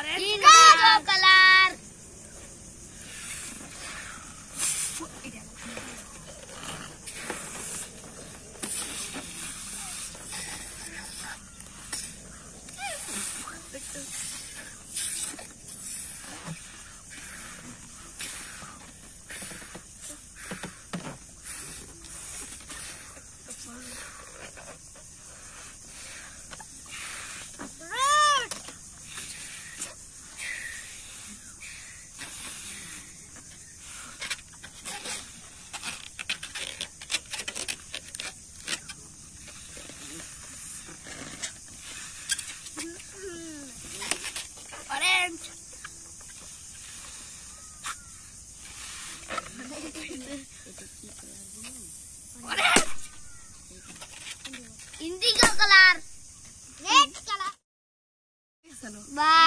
करें। तीन कला friends indigo colour red colour boy